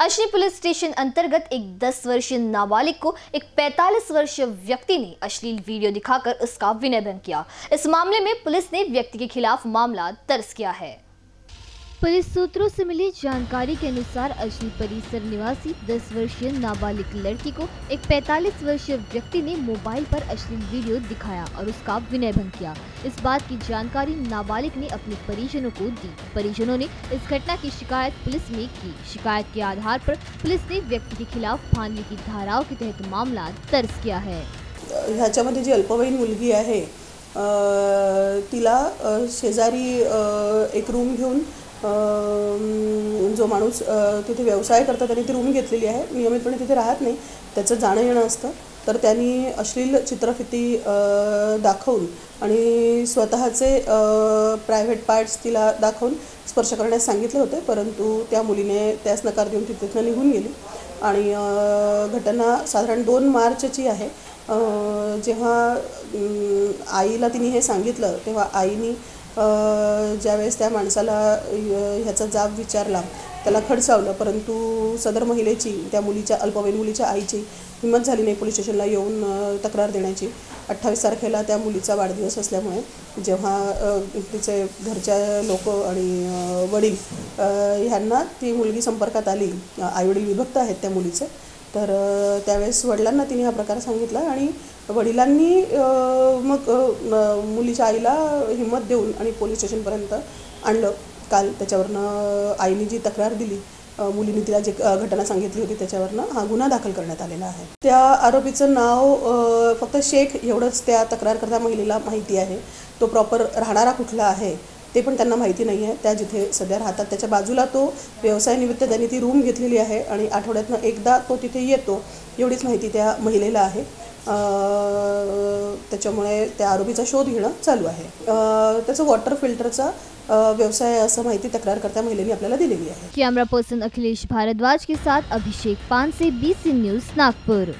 Ashani police station अंतर्गत एक 10 वर्षीय नाबालिग को एक 45 वर्षीय व्यक्ति ने अश्लील वीडियो दिखाकर उसका विनयभंग किया। इस मामले में पुलिस ने व्यक्ति के खिलाफ मामला दर्ज किया है। पुलिस सूत्रों से मिली जानकारी के अनुसार अजनी परिसर निवासी 10 वर्षीय नाबालिग लड़की को एक 45 वर्षीय व्यक्ति ने मोबाइल पर अश्लील वीडियो दिखाया और उसका विनय भंग किया। इस बात की जानकारी नाबालिग ने अपने परिजनों को दी। परिजनों ने इस घटना की शिकायत पुलिस में की। शिकायत के आधार पर पुलिस ने व्यक्ति के खिलाफ फानवी की धाराओं के तहत मामला दर्ज किया है। जी अल्पवयीन मुलगी तिला शेजारी एक रूम घेऊन अ, जो माणूस तिथे व्यवसाय करतो त्याने ती रूम घेतलेली आहे. नियमितपणे तिथे राहत नाही. त्याचं जाणं येणं असतं. तर त्यांनी अश्लील चित्रफिती दाखवून आणि स्वतःचे प्रायव्हेट पार्ट्स तिला दाखवून स्पर्श करण्यास सांगितले होते. परंतु त्या मुलीने त्यास नकार देऊन ती तिथनं निघून गेली. आणि घटना साधारण दोन मार्चची आहे. जेव्हा आईला तिने हे सांगितलं तेव्हा आईनी ज्यावेळेस त्या माणसाला ह्याचा जाब विचारला त्याला खडसावलं परंतु सदर महिलेची त्या मुलीच्या अल्पवयीन मुलीच्या आईची हिंमत झाली नाही पोलीस स्टेशनला येऊन तक्रार देण्याची. अठ्ठावीस तारखेला त्या मुलीचा वाढदिवस असल्यामुळे जेव्हा तिचे घरच्या लोक आणि वडील ह्यांना ती मुलगी संपर्कात आली आईवडील विभक्त आहेत त्या मुलीचे तर त्यावेळेस वडिलांना तिने हा प्रकार सांगितला आणि वडिलांनी मग मुलीच्या आईला हिंमत देऊन आणि पोलीस स्टेशनपर्यंत आणलं. काल त्याच्यावरनं आईने जी तक्रार दिली मुलीने तिला जे घटना सांगितली होती त्याच्यावरनं हा गुन्हा दाखल करण्यात आलेला आहे. त्या आरोपीचं नाव फक्त शेख एवढंच त्या तक्रारकर्ता महिलेला माहिती आहे. तो प्रॉपर राहणारा कुठला आहे ते पण त्यांना माहिती नाही आहे. त्या जिथे सध्या राहतात त्याच्या बाजूला तो व्यवसायानिमित्त त्यांनी ती रूम घेतलेली आहे आणि आठवड्यातनं एकदा तो तिथे येतो एवढीच माहिती त्या महिलेला आहे. त्याच्यामुळे त्या आरोपीचा शोध घेणं चालू आहे. त्याचं वॉटर फिल्टरचा व्यवसाय असं माहिती तक्रार करता महिलेने आपल्याला दिलेली आहे. कॅमेरा पर्सन अखिलेश भारद्वाज के साथ Abhishek Panse B C news Nagpur.